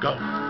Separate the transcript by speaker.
Speaker 1: Go.